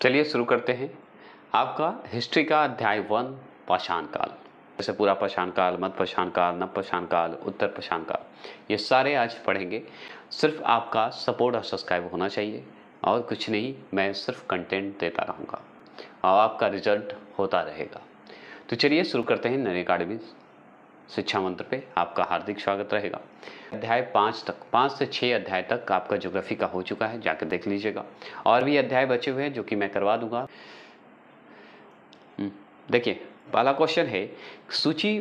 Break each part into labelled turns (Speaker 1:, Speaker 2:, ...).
Speaker 1: चलिए शुरू करते हैं। आपका हिस्ट्री का अध्याय वन पाषाण काल। जैसे पूरा पाषाण काल, मध्य पाषाण काल, नव पाषाण काल, उत्तर पाषाण काल, ये सारे आज पढ़ेंगे। सिर्फ़ आपका सपोर्ट और सब्सक्राइब होना चाहिए और कुछ नहीं, मैं सिर्फ़ कंटेंट देता रहूँगा। और आपका रिज़ल्ट होता रहेगा। तो चलिए शुरू करते हैं नई अकाडमी शिक्षा मंत्र पे आपका हार्दिक स्वागत रहेगा। अध्याय पाँच तक पाँच से छः अध्याय तक आपका ज्योग्राफी का हो चुका है जाकर देख लीजिएगा। और भी अध्याय बचे हुए हैं जो कि मैं करवा दूँगा। हम्म, देखिए पहला क्वेश्चन है सूची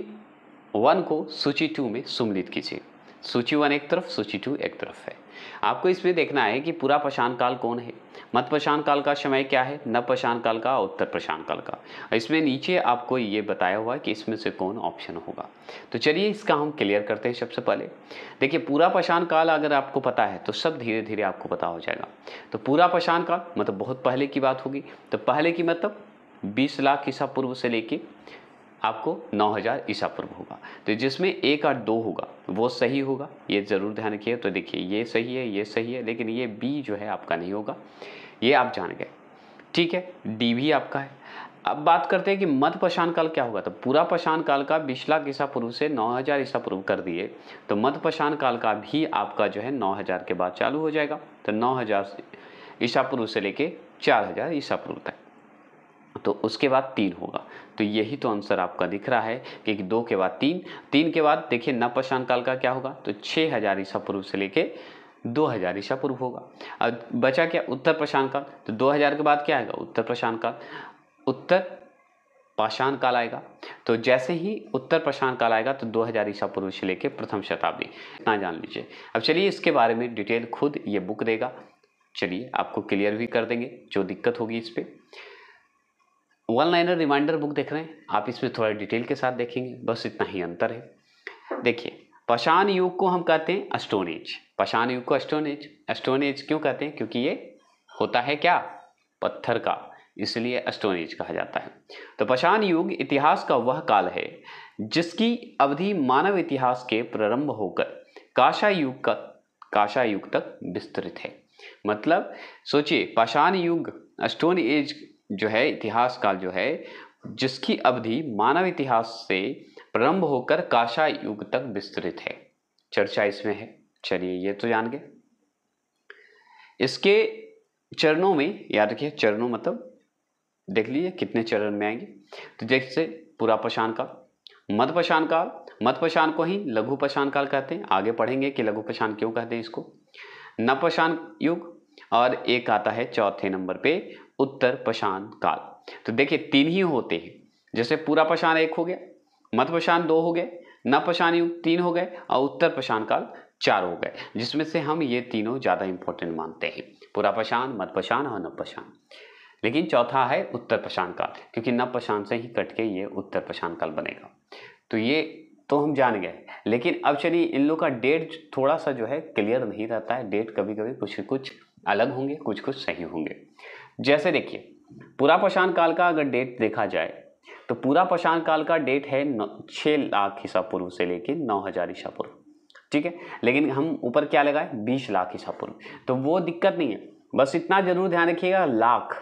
Speaker 1: वन को सूची टू में सुमिलित कीजिए। सूची वन एक तरफ़ सूची टू एक तरफ़ है। आपको इसमें देखना है कि पूरा पशान काल कौन है? मध्य पशान काल का समय क्या है? नव पशान काल का उत्तर पशान काल का। इसमें नीचे आपको ये बताया हुआ है कि इसमें से कौन ऑप्शन होगा। तो चलिए इसका हम क्लियर करते हैं सबसे पहले। देखिए, पूरा पशान काल अगर आपको पता है तो सब धीरे धीरे आपको पता हो जाएगा। तो पूरा पशान काल मतलब बहुत पहले की बात होगी। तो पहले की मतलब बीस लाख ईसा पूर्व से लेके आपको 9000 ईसा पूर्व होगा। तो जिसमें एक और दो होगा, वो सही होगा। ये ज़रूर ध्यान रखिए। तो देखिए, ये सही है, ये सही है, लेकिन ये बी जो है आपका नहीं होगा। ये आप जान गए। ठीक है डी भी आपका है। अब बात करते हैं कि मध्य पशान काल क्या होगा। तो पूरा पशान काल का बीस लाख ईसा पूर्व से नौ हज़ार ईसा पूर्व कर दिए। तो मध्य पशान काल का भी आपका जो है नौ हज़ार के बाद चालू हो जाएगा। तो नौ हज़ार ईसा पूर्व से लेके चार हज़ार ईसा पूर्व तक। तो उसके बाद तीन होगा। तो यही तो आंसर आपका दिख रहा है कि दो के बाद तीन। तीन के बाद देखिए नवपशान काल का क्या होगा? तो छः हज़ार ईसा पूर्व से लेके दो हज़ार ईसा पूर्व होगा। अब बचा क्या? उत्तर प्रशांत काल। तो दो हज़ार के बाद क्या आएगा? उत्तर प्रशांत काल। उत्तर पाषाण काल आएगा। तो जैसे ही उत्तर प्रशांत काल आएगा तो 2000 ईसा पूर्व से लेके प्रथम शताब्दी। इतना जान लीजिए। अब चलिए इसके बारे में डिटेल खुद ये बुक देगा। चलिए आपको क्लियर भी कर देंगे। जो दिक्कत होगी इस पर वन लाइनर रिमाइंडर बुक देख रहे हैं। आप इसमें थोड़ा डिटेल के साथ देखेंगे। बस इतना ही अंतर है। देखिए, पशान युग को हम कहते हैं स्टोन एज पशान युग को स्टोन एज स्टोन एज क्यों कहते हैं? क्योंकि ये होता है क्या? पत्थर का। इसलिए स्टोन एज कहा जाता है। तो पशान युग इतिहास का वह काल है, जिसकी अवधि मानव इतिहास के प्रारंभ होकर काशा युग का, काशा युग तक विस्तृत है। मतलब सोचिए पाषाण युग स्टोन एज जो है इतिहास काल जो है, जिसकी अवधि मानव इतिहास से प्रारंभ होकर काशा युग तक विस्तृत है। चर्चा इसमें है। चलिए ये तो जान गए। इसके चरणों में, याद रखिए, चरणों मतलब देख लीजिए कितने चरण में आएँगे। तो जैसे पूरा पशान काल, मध्य पशान काल, मध्य पशान को ही लघु पशान काल कहते हैं। आगे पढ़ेंगे कि लघु पशान क्यों कहते हैं इसको। नवपशान युग और एक आता है चौथे नंबर पे उत्तर पशान काल। तो देखिए, तीन ही होते हैं। जैसे पूरा पशान एक हो गया, मध्य पशान दो हो गए, न पशान युग तीन हो गए और उत्तर पशान काल चार हो गए। जिसमें से हम ये तीनों ज़्यादा इंपॉर्टेंट मानते हैं। पूरा पशान मध्य पशान और नव पशान लेकिन चौथा है उत्तर पशान काल, क्योंकि नव पशान से ही कट के ये उत्तर पशान काल बनेगा। तो ये तो हम जान गए। लेकिन अब चलिए, इन लोग का डेट थोड़ा सा जो है क्लियर नहीं रहता है। डेट कभी कभी कुछ कुछ अलग होंगे कुछ कुछ सही होंगे। जैसे देखिए, पूरा पशान काल का अगर डेट देखा जाए तो पूरा पशान काल का डेट है छः लाख ईसा पूर्व से लेके नौ हज़ार ईसा पूर्व, ठीक है? लेकिन हम ऊपर क्या लगाए? बीस लाख ईसा पूर्व। तो वो दिक्कत नहीं है। बस इतना ज़रूर ध्यान रखिएगा, लाख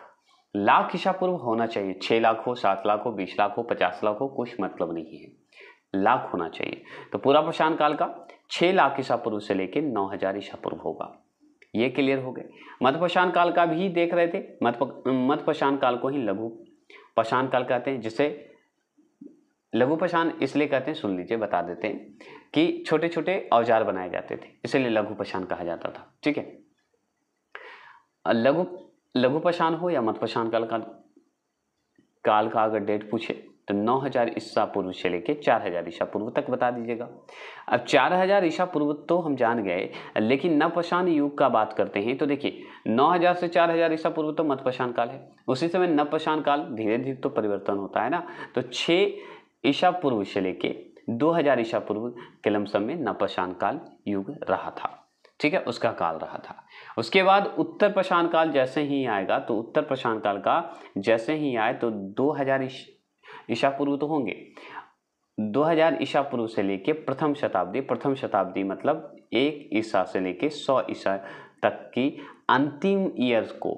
Speaker 1: लाख ईसा पूर्व होना चाहिए। छः लाख हो, सात लाख हो, बीस लाख हो, पचास लाख हो, कुछ मतलब नहीं है। लाख होना चाहिए। तो पूरा प्रशांत काल का छः लाख ईसा पूर्व से लेके नौ हज़ार ईसा पूर्व होगा। ये क्लियर हो गए। मध्यपशान काल का भी देख रहे थे। मध्यपशान काल को ही लघु पशान काल कहते हैं, जिसे लघु पशान इसलिए कहते हैं, सुन लीजिए, बता देते हैं, कि छोटे छोटे औज़ार बनाए जाते थे, इसलिए लघु पशान कहा जाता था। ठीक है? लघु लघु पशान हो या मध्यपशान काल का काल का अगर डेट पूछे तो 9000 ईसा पूर्व से लेके 4000 ईसा पूर्व तक बता दीजिएगा। अब 4000 ईसा पूर्व तो हम जान गए, लेकिन नवपषाण युग का बात करते हैं तो देखिए 9000 से 4000 ईसा पूर्व तो मतपषाण काल है। उसी समय नवपषाण काल धीरे धीरे तो परिवर्तन होता है ना। तो छः ईसा पूर्व से लेके 2000 ईसा पूर्व के लमसम में नवपषाण काल युग रहा था। ठीक है, उसका काल रहा था। उसके बाद उत्तर प्रशांत काल जैसे ही आएगा तो उत्तर प्रशांत काल का जैसे ही आए तो 2000 हज़ार ईशा पूर्व तो होंगे। 2000 ईसा पूर्व से लेके प्रथम शताब्दी प्रथम शताब्दी मतलब एक ईसा से लेके 100 ईसा तक की अंतिम ईयर को।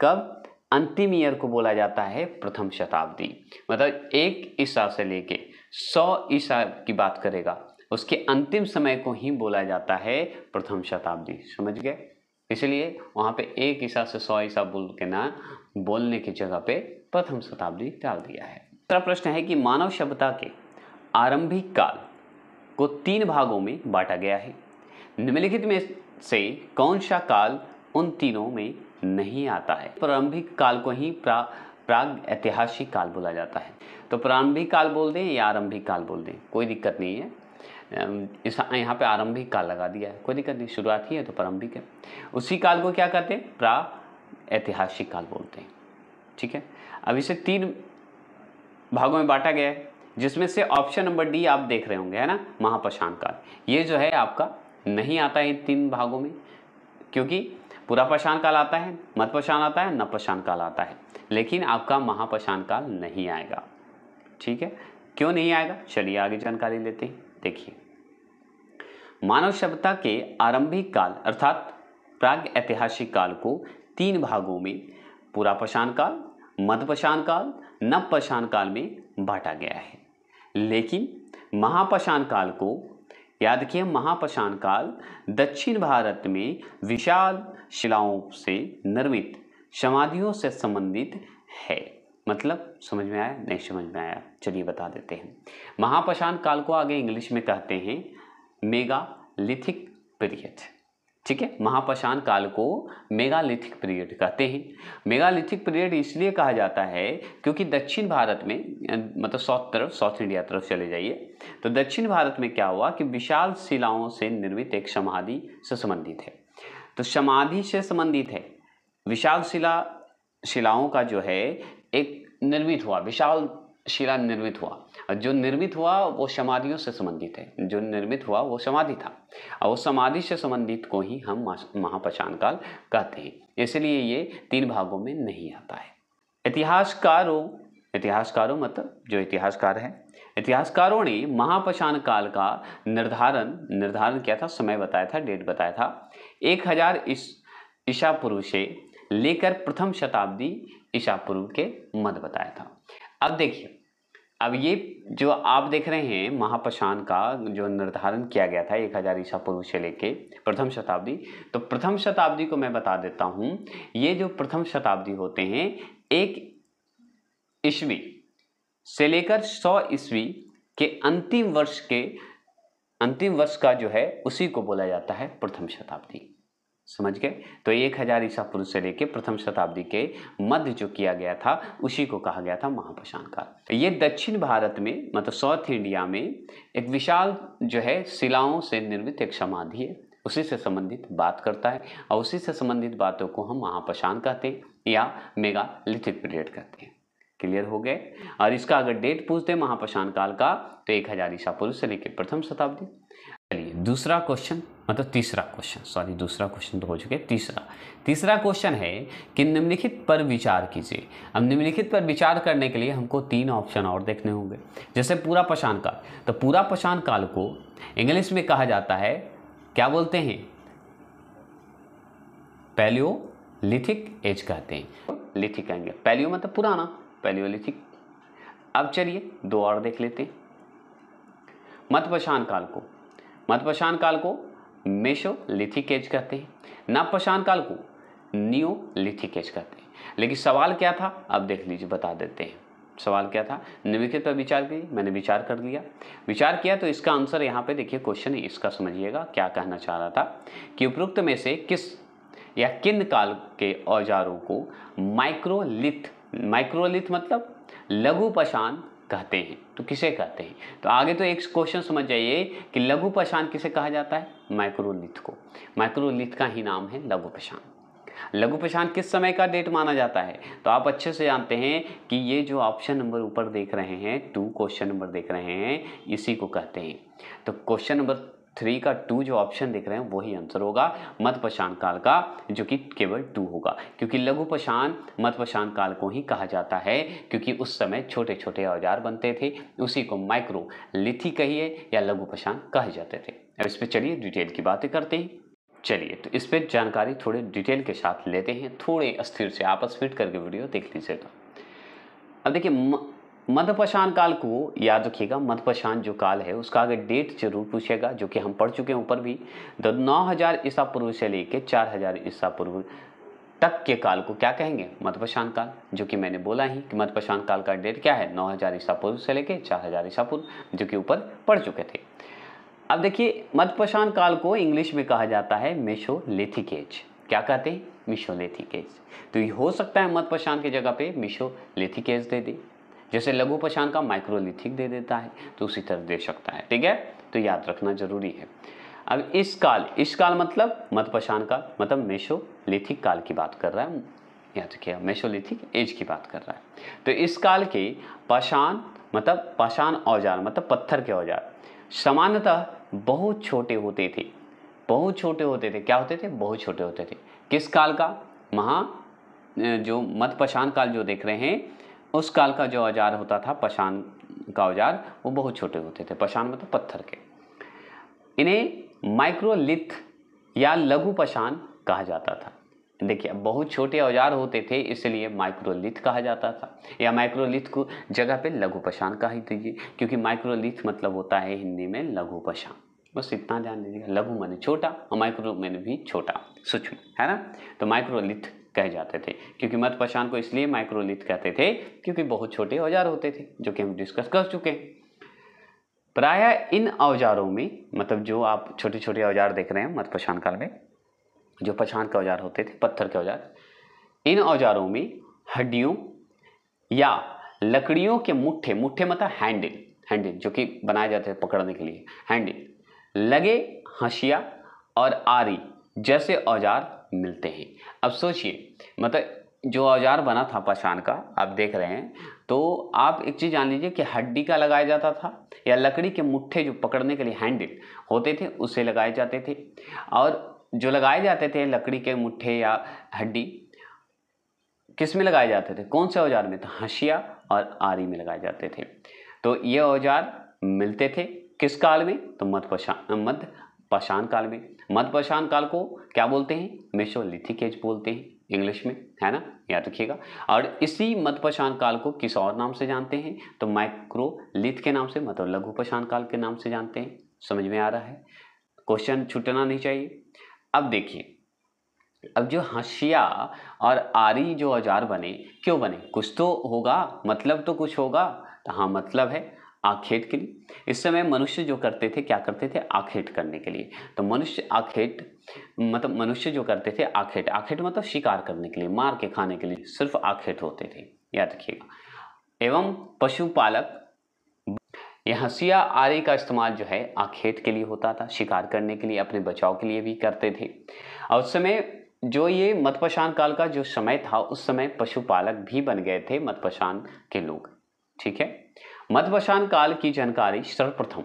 Speaker 1: कब? अंतिम ईयर को बोला जाता है प्रथम शताब्दी। मतलब एक ईसा से लेके 100 ईसा की बात करेगा, उसके अंतिम समय को ही बोला जाता है प्रथम शताब्दी। समझ गए? इसलिए वहाँ पे एक ईसा से सौ ईसा बोल के ना, बोलने की जगह पे प्रथम शताब्दी डाल दिया है। दूसरा प्रश्न है कि मानव सभ्यता के आरंभिक काल को तीन भागों में बांटा गया है। निम्नलिखित में से कौन सा काल उन तीनों में नहीं आता है? प्रारंभिक काल को ही प्रा, प्राग ऐतिहासिक काल बोला जाता है। तो प्रारंभिक काल बोल दें या आरंभिक काल बोल दें, कोई दिक्कत नहीं है। इस, यहाँ पे आरंभिक काल लगा दिया है, कोई दिक्कत नहीं, शुरुआत ही है तो प्रारंभिक है। उसी काल को क्या कहते हैं? प्रा, ऐतिहासिक काल बोलते हैं। ठीक है? अब इसे तीन भागों में बांटा गया है, जिसमें से ऑप्शन नंबर डी आप देख रहे होंगे, है ना? महाप्रशांत काल। ये जो है आपका नहीं आता है तीन भागों में, क्योंकि पूरा काल आता है पशान आता है, न पशान काल आता है। लेकिन आपका महापशान काल नहीं आएगा। ठीक है? क्यों नहीं आएगा? चलिए आगे जानकारी लेते हैं। देखिए। मानव सभ्यता के आरंभिक काल, अर्थात प्राग ऐतिहासिक काल को तीन भागों में, पूरा पशान काल मध्यपशान काल, नवपशान काल में बांटा गया है। लेकिन महापशान काल को, याद रखिए महापशान काल, दक्षिण भारत में विशाल शिलाओं से निर्मित, समाधियों से संबंधित है। मतलब समझ में आया? नहीं समझ में आया। चलिए बता देते हैं। महापशान काल को आगे इंग्लिश में कहते हैं मेगालिथिक पीरियड। ठीक है? महापशान काल को मेगालिथिक पीरियड कहते हैं। मेगालिथिक पीरियड इसलिए कहा जाता है क्योंकि दक्षिण भारत में मतलब साउथ तरफ़, साउथ इंडिया तरफ़ चले जाइए। तो दक्षिण भारत में क्या हुआ कि विशाल शिलाओं से निर्मित एक समाधि से संबंधित है। तो समाधि से संबंधित है। विशाल शिला, शिलाओं का जो है, एक निर्मित हुआ, विशाल शिला निर्मित हुआ। जो निर्मित हुआ वो समाधियों से संबंधित है। जो निर्मित हुआ वो समाधि था। और वो समाधि से संबंधित को ही हम महापशान काल कहते हैं। इसलिए ये तीन भागों में नहीं आता है। इतिहासकारों इतिहासकारों मतलब जो इतिहासकार है, इतिहासकारों ने महापशान काल का निर्धारण निर्धारण किया था, समय बताया था, डेट बताया था। एक हज़ार ईसा पूर्व से लेकर प्रथम शताब्दी ईसा पूर्व के मध्य बताया था। अब देखिए अब ये जो आप देख रहे हैं, महापशान का जो निर्धारण किया गया था एक हज़ार ईसा पूर्व से लेके प्रथम शताब्दी तो प्रथम शताब्दी को मैं बता देता हूँ। ये जो प्रथम शताब्दी होते हैं, एक ईस्वी से लेकर सौ ईस्वी के अंतिम वर्ष के, अंतिम वर्ष का जो है, उसी को बोला जाता है प्रथम शताब्दी। समझ गए? तो एक हज़ार ईसा पूर्व से लेके प्रथम शताब्दी के मध्य जो किया गया था, उसी को कहा गया था महाप्रशांत काल। ये दक्षिण भारत में मतलब साउथ इंडिया में, एक विशाल जो है, शिलाओं से निर्मित एक समाधि है। उसी से संबंधित बात करता है और उसी से संबंधित बातों को हम महाप्रशांत कहते हैं या मेगा लिथिक पीरियड कहते हैं। क्लियर हो गए? और इसका अगर डेट पूछते महाप्रशांत काल का तो एक हज़ार ईसा पूर्व से लेकर प्रथम शताब्दी। चलिए, दूसरा क्वेश्चन। मतलब तीसरा क्वेश्चन सॉरी दूसरा क्वेश्चन तो हो चुके तीसरा तीसरा क्वेश्चन है कि निम्नलिखित पर विचार कीजिए। अब निम्नलिखित पर विचार करने के लिए हमको तीन ऑप्शन और देखने होंगे। जैसे पूरा पशान काल तो पूरा पशान काल को इंग्लिश में कहा जाता है, क्या बोलते हैं? पैलियो लिथिक एज कहते हैं। लिथिक कहेंगे पैलियो मतलब पुराना पैलियोलिथिक अब चलिए दो और देख लेते हैं। मतपशान काल को मध्यपशान काल को मेशोलिथिक एज कहते हैं। नवपशान काल को लिथिक एज कहते हैं। लेकिन सवाल क्या था? अब देख लीजिए, बता देते हैं। सवाल क्या था? निम्नलिखित पर विचार कीजिए मैंने विचार कर लिया। विचार किया तो इसका आंसर यहाँ पे देखिए क्वेश्चन इसका समझिएगा क्या कहना चाह रहा था कि उपरोक्त में से किस या किन काल के औजारों को माइक्रोलिथ माइक्रोलिथ मतलब लघु पशान कहते हैं? तो किसे कहते हैं? तो आगे तो एक क्वेश्चन समझ जाइए कि लघु पहचान किसे कहा जाता है? माइक्रोलिथ को। माइक्रोलिथ का ही नाम है लघु पहचान। लघु पहचान किस समय का डेट माना जाता है? तो आप अच्छे से जानते हैं कि ये जो ऑप्शन नंबर ऊपर देख रहे हैं टू क्वेश्चन नंबर देख रहे हैं, इसी को कहते हैं। तो क्वेश्चन नंबर थ्री का टू जो ऑप्शन दिख रहे हैं, वही आंसर होगा मध्यपशान काल का, जो कि केवल टू होगा। क्योंकि लघु पशान मध्यपशान काल को ही कहा जाता है, क्योंकि उस समय छोटे छोटे औज़ार बनते थे, उसी को माइक्रो लिथी कहिए, या लघु पशान कहे जाते थे। अब इस पर चलिए डिटेल की बातें करते हैं। चलिए तो इस पर जानकारी थोड़े डिटेल के साथ लेते हैं, थोड़े अस्थिर से, आपस फिट करके वीडियो देख लीजिएगा अब देखिए मध्यपाषाण काल को याद रखिएगा। मध्यपाषाण जो काल है, उसका आगे डेट ज़रूर पूछेगा जो कि हम पढ़ चुके हैं ऊपर भी। तो नौ हज़ार ईसा पूर्व से लेके चार हज़ार ईसा पूर्व तक के काल को क्या कहेंगे? मध्यपाषाण काल, जो कि मैंने बोला ही कि मध्यपाषाण काल का डेट क्या है? नौ हज़ार ईसा पूर्व से लेके चार हज़ार ईसा पूर्व, जो कि ऊपर पढ़ चुके थे। अब देखिए मध्यपाषाण काल को इंग्लिश में कहा जाता है मेशोलिथिक एज क्या कहते हैं? मिशोलिथिक एज तो ये हो सकता है मध्यपाषाण की जगह पे मिशोलिथिक एज दे दे। जैसे लघु पशान का माइक्रोलिथिक दे देता है तो उसी तरह दे सकता है, ठीक है? तो याद रखना ज़रूरी है। अब इस काल इस काल मतलब मध्यपशान का मतलब मेशोलिथिक काल की बात कर रहा है। याद रखिए मेशोलिथिक एज की बात कर रहा है। तो इस काल के पाषाण मतलब पाषाण औज़ार मतलब पत्थर के औज़ार, सामान्यतः बहुत छोटे होते थे। बहुत छोटे होते थे। क्या होते थे? बहुत छोटे होते थे। किस काल का? महा, जो मध्य पशान काल जो देख रहे हैं उस काल का जो औज़ार होता था, पशान का औज़ार, वो बहुत छोटे होते थे, पशान मतलब पत्थर के। इन्हें माइक्रोलिथ या लघु पशान कहा जाता था। देखिए बहुत छोटे औज़ार होते थे, इसलिए माइक्रोलिथ कहा जाता था। या माइक्रोलिथ को जगह पे लघु पशान कहा ही दीजिए, क्योंकि माइक्रोलिथ मतलब होता है हिंदी में लघु पशान। बस इतना ध्यान दीजिएगा, लघु मैंने छोटा और माइक्रो मैंने भी छोटा, सूक्ष्म, है ना? तो माइक्रोलिथ कहे जाते थे। क्योंकि मत पशान को इसलिए माइक्रोलिथ कहते थे, क्योंकि बहुत छोटे औज़ार होते थे, जो कि हम डिस्कस कर चुके हैं। प्राय इन औजारों में मतलब जो आप छोटे छोटे औज़ार देख रहे हैं, मत पशान काल में, जो पछान के औज़ार होते थे, पत्थर के औज़ार, इन औजारों में हड्डियों या लकड़ियों के मुट्ठे मुट्ठे मतलब हैंडल हैंडल जो कि बनाए जाते थे पकड़ने के लिए हैंडल लगे हंसिया और आरी जैसे औज़ार मिलते हैं। अब सोचिए मतलब जो औज़ार बना था पशान का, आप देख रहे हैं तो आप एक चीज़ जान लीजिए कि हड्डी का लगाया जाता था या लकड़ी के मुट्ठे जो पकड़ने के लिए हैंडल होते थे उससे लगाए जाते थे। और जो लगाए जाते थे लकड़ी के मुट्ठे या हड्डी, किसमें लगाए जाते थे? कौन से औज़ार में? तो हंसिया और आरी में लगाए जाते थे। तो ये औज़ार मिलते थे। किस काल में? तो मध्य मध्य पाषाण काल में। मध्य पाषाण काल को क्या बोलते हैं? मेशोलिथिक एज बोलते हैं, इंग्लिश में, है ना? याद रखिएगा। और इसी मध्यपाषाण काल को किस और नाम से जानते हैं? तो माइक्रोलिथ के नाम से मतलब लघु पाषाण काल के नाम से जानते हैं। समझ में आ रहा है? क्वेश्चन छूटना नहीं चाहिए। अब देखिए, अब जो हंसिया और आरी जो औज़ार बने, क्यों बने? कुछ तो होगा मतलब तो कुछ होगा। तो हाँ मतलब है। आखेट के लिए। इस समय मनुष्य जो करते थे, क्या करते थे? आखेट करने के लिए। तो मनुष्य आखेट मतलब मनुष्य जो करते थे, आखेट। आखेट मतलब शिकार करने के लिए, मार के खाने के लिए। सिर्फ़ आखेट होते थे, याद रखिएगा। एवं पशुपालक यह हंसिया आरे का इस्तेमाल जो है, आखेट के लिए होता था। शिकार करने के लिए, अपने बचाव के लिए भी करते थे। और उस समय जो ये मतपशान काल का जो समय था, उस समय पशुपालक भी बन गए थे, मतपशान के लोग। ठीक है? मध्यवशान काल की जानकारी सर्वप्रथम।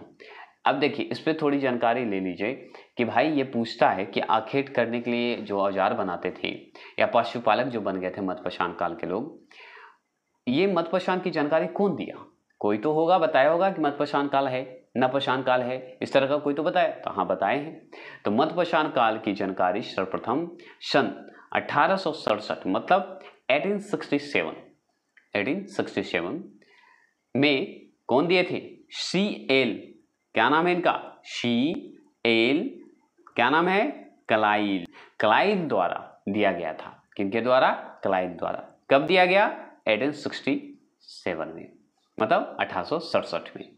Speaker 1: अब देखिए, इस पर थोड़ी जानकारी ले लीजिए कि भाई ये पूछता है कि आखेट करने के लिए जो औज़ार बनाते थे या पशुपालक जो बन गए थे मध्यपशान काल के लोग, ये मध्यपशान की जानकारी कौन दिया? कोई तो होगा, बताया होगा कि मध्यपशान काल है नपशान काल है, इस तरह का कोई तो बताया। तो हाँ बताए हैं। तो मध्यपशान काल की जानकारी सर्वप्रथम सन अठारह सौ सड़सठ मतलब 1867 1867 में कौन दिए थे? C L. क्या नाम है इनका? C L. क्या नाम है? कलाइल। कलाइल द्वारा दिया गया था। किनके द्वारा? कलाइल द्वारा। कब दिया गया? एटीन सिक्सटी सेवन में। मतलब अठारह सौ सड़सठ में।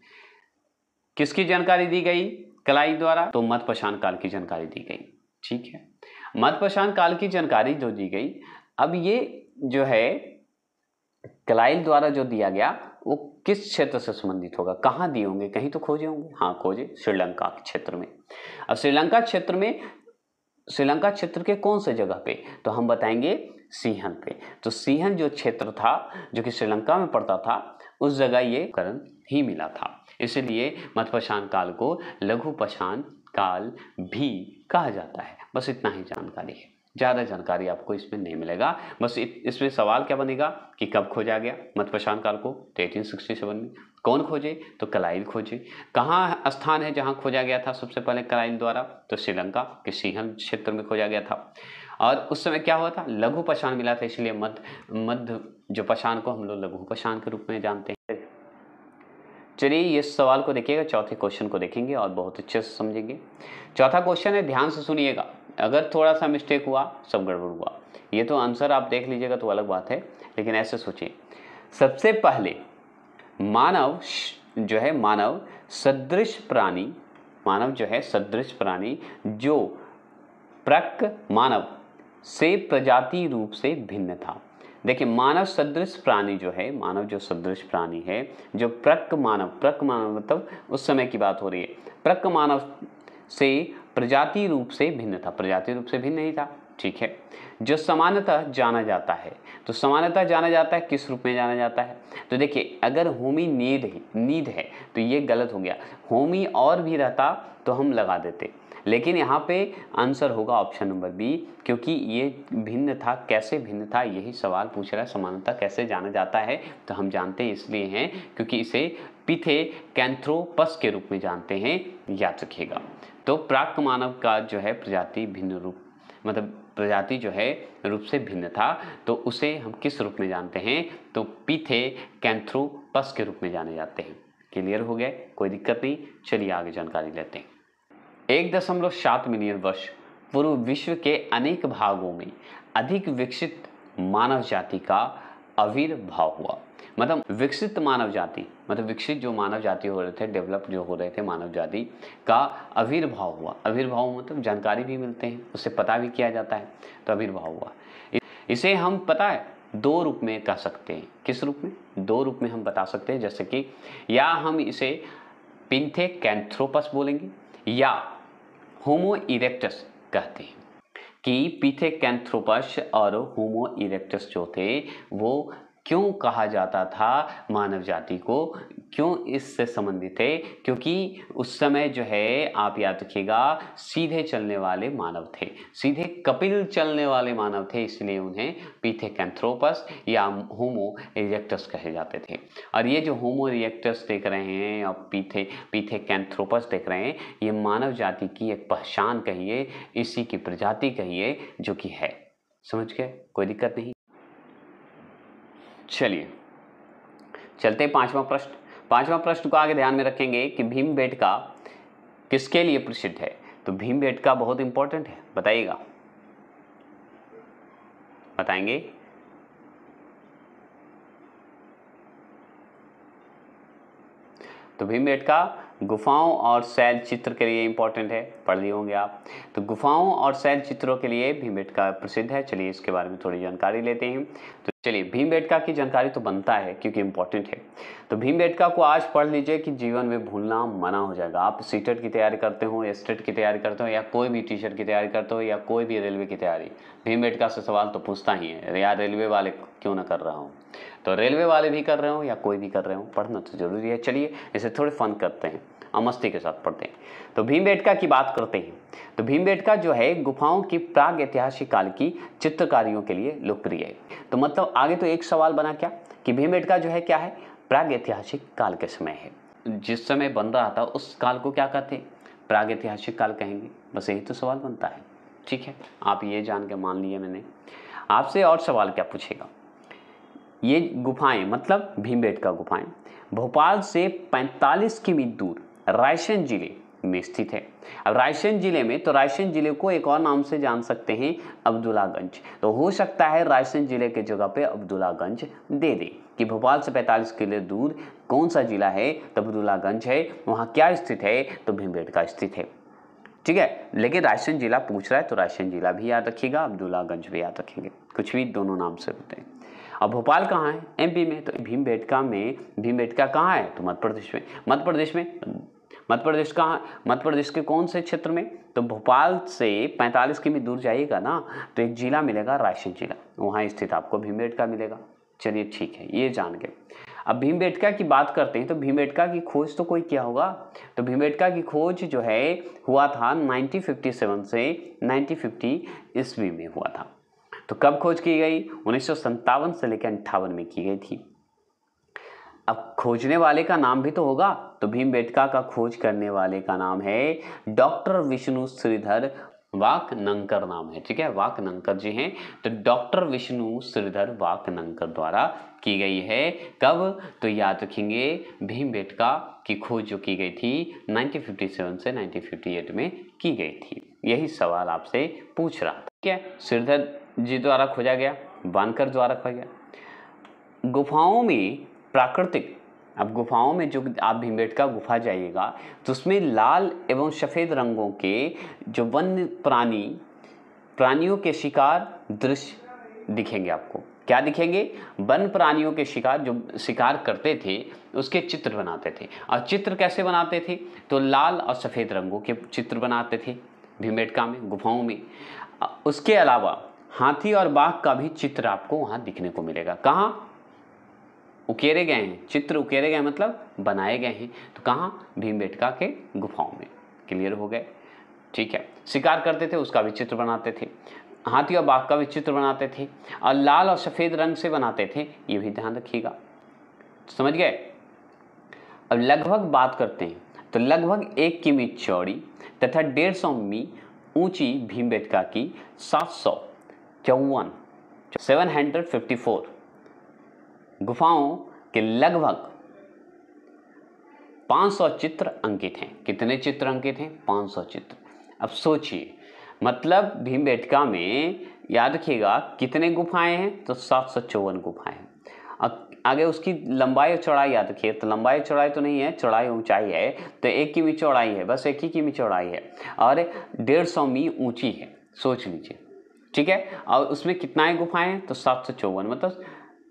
Speaker 1: किसकी जानकारी दी गई? कलाई द्वारा। तो मध्यपशान काल की जानकारी दी गई। ठीक है। मध्यपशान काल की जानकारी जो दी गई, अब ये जो है, कलाइल द्वारा जो दिया गया वो किस क्षेत्र से संबंधित होगा? कहाँ दिए होंगे? कहीं तो खोजे होंगे? हाँ खोजे श्रीलंका के क्षेत्र में। अब श्रीलंका क्षेत्र में, श्रीलंका क्षेत्र के कौन से जगह पे? तो हम बताएँगे सीहन पे। तो सीहन जो क्षेत्र था, जो कि श्रीलंका में पड़ता था, उस जगह ये करण ही मिला था। इसलिए मध्यपशान काल को लघु पशान काल भी कहा जाता है। बस इतना ही जानकारी है। ज़्यादा जानकारी आपको इसमें नहीं मिलेगा। बस इसमें सवाल क्या बनेगा कि कब खोजा गया? मध्यप्रशांत काल को। तो एटीन सिक्सटी सेवन में। कौन खोजे? तो कलाइल खोजे। कहाँ स्थान है जहाँ खोजा गया था सबसे पहले कलाइल द्वारा? तो श्रीलंका के सिंहल क्षेत्र में खोजा गया था। और उस समय क्या हुआ था? लघु पशान मिला था, इसलिए मध्य मध्य जो पशान को हम लोग लघु पशान के रूप में जानते हैं। चलिए इस सवाल को देखिएगा, चौथे क्वेश्चन को देखेंगे और बहुत अच्छे से समझेंगे। चौथा क्वेश्चन है, ध्यान से सुनिएगा। अगर थोड़ा सा मिस्टेक हुआ, सब गड़बड़ हुआ। ये तो आंसर आप देख लीजिएगा तो अलग बात है, लेकिन ऐसे सोचिए। सबसे पहले, मानव जो है मानव, सदृश प्राणी, मानव जो है सदृश प्राणी, जो प्रक मानव से प्रजाति रूप से भिन्न था। देखिए, मानव सदृश प्राणी जो है, मानव जो सदृश प्राणी है, जो प्रक मानव प्रक मानव मतलब उस समय की बात हो रही है। प्रक मानव से प्रजाति रूप से भिन्न था, प्रजाति रूप से भिन्न नहीं था, ठीक है? जो समानतः जाना जाता है तो समानतः जाना जाता है, किस रूप में जाना जाता है? तो देखिए, अगर होमी नीड है है तो ये गलत हो गया। होमी और भी रहता तो हम लगा देते। लेकिन यहाँ पे आंसर होगा ऑप्शन नंबर बी, क्योंकि ये भिन्न था, कैसे भिन्न था, यही सवाल पूछ रहा है समानता कैसे जाना जाता है तो हम जानते हैं इसलिए हैं, क्योंकि इसे पिथे कैंथ्रोपस के रूप में जानते हैं, याद रखिएगा। तो प्राक मानव का जो है प्रजाति भिन्न रूप मतलब प्रजाति जो है रूप से भिन्न था तो उसे हम किस रूप में जानते हैं तो पिथे कैंथ्रोपस के रूप में जाने जाते हैं। क्लियर हो गए कोई दिक्कत नहीं, चलिए आगे जानकारी लेते हैं। एक दशमलव सात मिलियन वर्ष पूर्व विश्व के अनेक भागों में अधिक विकसित मानव जाति का आविर्भाव हुआ। मतलब विकसित मानव जाति मतलब विकसित जो मानव जाति हो रहे थे, डेवलप जो हो रहे थे मानव जाति का आविर्भाव हुआ। आविर्भाव मतलब जानकारी भी मिलते हैं, उससे पता भी किया जाता है तो आविर्भाव हुआ। इसे हम पता है, दो रूप में कह सकते हैं। किस रूप में? दो रूप में हम बता सकते हैं, जैसे कि या हम इसे पिंथे कैंथ्रोपस बोलेंगे, या होमो इरेक्टस कहते हैं। कि पीथे कैंथ्रोपस और होमो इरेक्टस जो थे वो क्यों कहा जाता था मानव जाति को? क्यों इससे संबंधित है? क्योंकि उस समय जो है, आप याद रखिएगा, सीधे चलने वाले मानव थे। सीधे कपिल चलने वाले मानव थे, इसलिए उन्हें पीथे कैंथ्रोपस या होमो इरेक्टस कहे जाते थे। और ये जो होमो इरेक्टस देख रहे हैं, और पीथे पीथे कैंथ्रोपस देख रहे हैं, ये मानव जाति की एक पहचान कहिए, इसी की प्रजाति कहिए, जो कि है। समझ गए? कोई दिक्कत नहीं। चलिए, चलते पांचवा प्रश्न। पांचवा प्रश्न को आगे ध्यान में रखेंगे कि भीम बेटका किसके लिए प्रसिद्ध है? तो भीम बेटका बहुत इंपॉर्टेंट है, बताइएगा। बताएँगे? तो भीम बेटका गुफाओं और शैल चित्र के लिए इंपॉर्टेंट है, पढ़ लिए होंगे आप। तो गुफाओं और शैल चित्रों के लिए भीमबेटका प्रसिद्ध है। चलिए इसके बारे में थोड़ी जानकारी लेते हैं। तो चलिए भीमबेटका की जानकारी तो बनता है क्योंकि इंपॉर्टेंट है। तो भीमबेटका को आज पढ़ लीजिए कि जीवन में भूलना मना हो जाएगा। आप सीटेट की तैयारी करते हो, या स्टेट की तैयारी करते हो, या कोई भी टीचर की तैयारी करते हो, या कोई भी रेलवे की तैयारी। भीमबेटका से सवाल तो पूछता ही है, यार, रेलवे वाले क्यों ना कर रहा हूँ? तो रेलवे वाले भी कर रहे हो या कोई भी कर रहे हो, पढ़ना तो ज़रूरी है। चलिए, इसे थोड़े फन करते हैं और मस्ती के साथ पढ़ते हैं। तो भीमबेटका की बात करते हैं। तो भीमबेटका जो है, गुफाओं की प्राग ऐतिहासिक काल की चित्रकारियों के लिए लोकप्रिय है। तो मतलब आगे तो एक सवाल बना क्या? कि भीमबेटका जो है, क्या है? प्राग ऐतिहासिक काल के समय है। जिस समय बन रहा था, उस काल को क्या कहते हैं? प्राग ऐतिहासिक काल कहेंगे। बस यही तो सवाल बनता है। ठीक है, आप ये जान के मान लिए मैंने। आपसे और सवाल क्या पूछेगा? ये गुफाएँ मतलब भीमबेटका गुफाएँ, भोपाल से 45 किमी दूर रायसेन ज़िले में स्थित है। अब रायसेन ज़िले में तो रायसेन ज़िले को एक और नाम से जान सकते हैं, अब्दुल्लागंज। तो हो सकता है रायसेन ज़िले के जगह पे अब्दुल्लागंज दे दे कि भोपाल से 45 किलो दूर कौन सा जिला है तो अब्दुल्लागंज है, वहाँ क्या स्थित है तो भीमबेटका स्थित है। ठीक है, लेकिन रायसेन जिला पूछ रहा है तो रायसेन जिला भी याद रखिएगा, अब्दुल्लागंज भी याद रखेंगे। कुछ भी दोनों नाम से होते हैं अब भोपाल कहाँ है? एमपी में। तो भीमबेटका में। भीमबेटका कहाँ है? तो मध्य प्रदेश में। मध्य प्रदेश में? मध्य प्रदेश कहाँ मध्य प्रदेश के कौन से क्षेत्र में? तो भोपाल से 45 किमी दूर जाइएगा ना तो एक जिला मिलेगा, रायसेन जिला। वहाँ स्थित आपको भीमबेटका मिलेगा। चलिए ठीक है, ये जान गए। अब भीमबेटका की बात करते हैं तो भीमबेटका की खोज तो कोई किया होगा? तो भीमबेटका की खोज जो है, हुआ था 1957 से 1950 ईस्वी में हुआ था। तो कब खोज की गई? उन्नीस सौ सत्तावन से लेकर अंठावन में की गई थी। अब खोजने वाले का नाम भी तो होगा तो भीमबेटका का खोज करने वाले का नाम है डॉक्टर विष्णु श्रीधर वाक नंकर नाम है, ठीक है? वाक नंकर जी हैं। तो डॉक्टर विष्णु श्रीधर वाक नंकर द्वारा की गई है। कब? तो याद रखेंगे भीम बेटका की खोज जो की गई थी 1957 से 1958 में की गई थी। यही सवाल आपसे पूछ रहा था, ठीक है? श्रीधर जी द्वारा खोजा गया बानकर द्वारा खोजा गया। गुफाओं में प्राकृतिक, अब गुफाओं में जो आप भीमबेटका गुफा जाइएगा तो उसमें लाल एवं सफ़ेद रंगों के जो वन्य प्राणी, प्राणियों के शिकार दृश्य दिखेंगे आपको। क्या दिखेंगे? वन प्राणियों के शिकार जो शिकार करते थे, उसके चित्र बनाते थे। और चित्र कैसे बनाते थे? तो लाल और सफ़ेद रंगों के चित्र बनाते थे, भीमबेटका में, गुफाओं में। उसके अलावा हाथी और बाघ का भी चित्र आपको वहाँ दिखने को मिलेगा। कहाँ? उकेरे गए हैं। चित्र उकेरे गए मतलब बनाए गए हैं। तो कहाँ? भीमबेटका के गुफाओं में। क्लियर हो गए? ठीक है। शिकार करते थे, उसका भी चित्र बनाते थे। हाथी और बाघ का भी चित्र बनाते थे और लाल और सफ़ेद रंग से बनाते थे। ये भी ध्यान रखिएगा। समझ गए? अब लगभग बात करते हैं। तो लगभग एक किमी चौड़ी तथा डेढ़ सौ मी ऊँची भीमबेटका की सात सौ चौवन सेवन हंड्रेड फिफ्टी फोर गुफाओं के लगभग 500 चित्र अंकित हैं। कितने चित्र अंकित हैं? 500 चित्र। अब सोचिए मतलब भीमबेटका में, याद रखिएगा, कितने गुफाएँ हैं? तो सात सौ चौवन गुफाएँ आगे उसकी लंबाई और चौड़ाई याद रखिए तो लंबाई चौड़ाई तो नहीं है, चौड़ाई ऊंचाई है तो एक की भी चौड़ाई है, बस एक ही की भी चौड़ाई है, और डेढ़ सौ मी ऊँची है। सोच लीजिए। ठीक है? और उसमें कितना है गुफाएँ? तो सात सौ चौवन मतलब